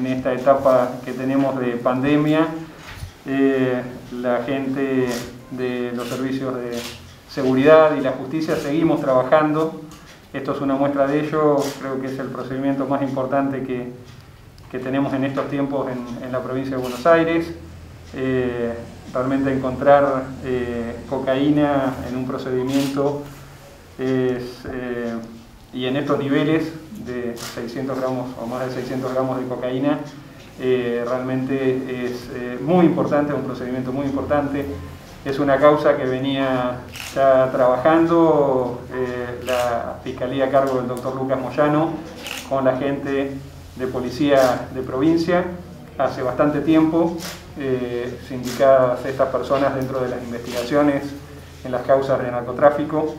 en esta etapa que tenemos de pandemia, eh, la gente de los servicios de seguridad y la justicia seguimos trabajando. Esto es una muestra de ello, creo que es el procedimiento más importante que, que tenemos en estos tiempos en, la provincia de Buenos Aires. Eh, realmente encontrar eh, cocaína en un procedimiento y en estos niveles de 600 gramos o más de 600 gramos de cocaína eh, realmente es eh, muy importante, es un procedimiento muy importante. Es una causa que venía ya trabajando eh, la Fiscalía a cargo del doctor Lucas Moyano con la gente de policía de provincia hace bastante tiempo, sindicadas estas personas dentro de las investigaciones en las causas de narcotráfico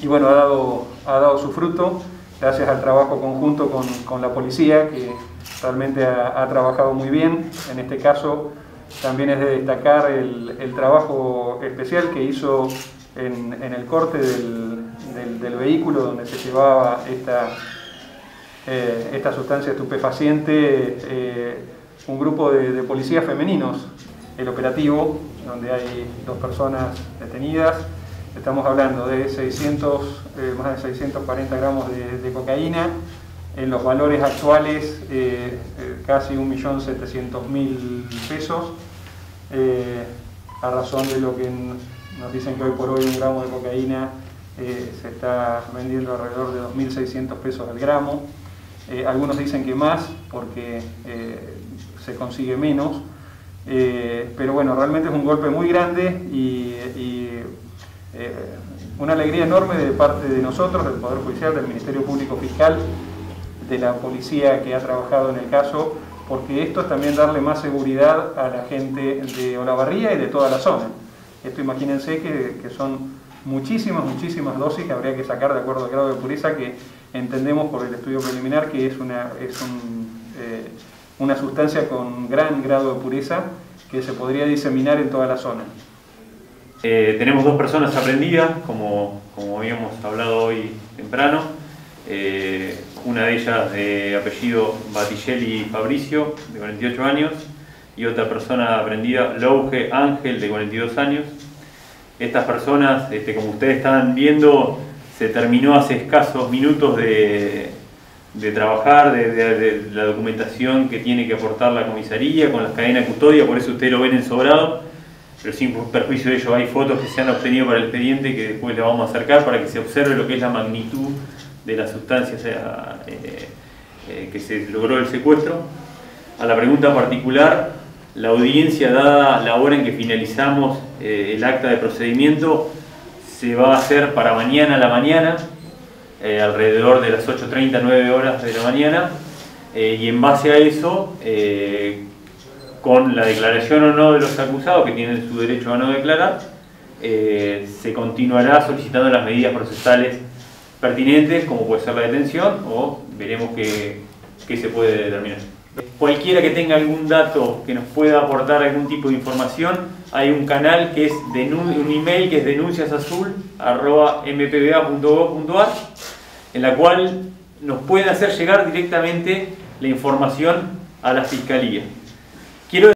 y bueno, ha dado, ha dado su fruto gracias al trabajo conjunto con, con la policía, que realmente ha, trabajado muy bien. En este caso, también es de destacar el, trabajo especial que hizo en, el corte del, del, vehículo donde se llevaba esta, eh, esta sustancia estupefaciente, eh, un grupo de policías femeninos, el operativo, donde hay dos personas detenidas, Estamos hablando de 600, eh, más de 640 gramos de, cocaína, en los valores actuales eh, eh, casi 1.700.000 pesos, a razón de lo que nos dicen que hoy por hoy un gramo de cocaína se está vendiendo alrededor de 2.600 pesos al gramo. algunos dicen que más porque se consigue menos, pero bueno, realmente es un golpe muy grande y eh, una alegría enorme de parte de nosotros, del Poder Judicial, del Ministerio Público Fiscal, de la policía que ha trabajado en el caso, porque esto es también darle más seguridad a la gente de Olavarría y de toda la zona. Esto imagínense que, son muchísimas, muchísimas dosis que habría que sacar de acuerdo al grado de pureza que entendemos por el estudio preliminar que es una, es eh, una sustancia con gran grado de pureza que se podría diseminar en toda la zona. Eh, tenemos dos personas aprendidas, como, como habíamos hablado hoy temprano. Eh, una de ellas de apellido Batigelli Fabricio, de 48 años, y otra persona aprendida, Louge Ángel, de 42 años. Estas personas, este, como ustedes están viendo, se terminó hace escasos minutos de, trabajar, de, de, la documentación que tiene que aportar la comisaría con las cadenas de custodia, por eso ustedes lo ven en sobrado pero sin perjuicio de ello hay fotos que se han obtenido para el expediente que después le vamos a acercar para que se observe lo que es la magnitud de la sustancia eh, eh, que se logró el secuestro. A la pregunta particular, la audiencia dada la hora en que finalizamos eh, el acta de procedimiento se va a hacer para mañana a la mañana, alrededor de las 8.30, 9 horas de la mañana, y en base a eso con la declaración o no de los acusados, que tienen su derecho a no declarar, eh, se continuará solicitando las medidas procesales pertinentes, como puede ser la detención, o veremos qué, se puede determinar. Cualquiera que tenga algún dato que nos pueda aportar algún tipo de información, hay un canal que es un email que es denunciasazul.mpba.gov.ar en la cual nos pueden hacer llegar directamente la información a la Fiscalía.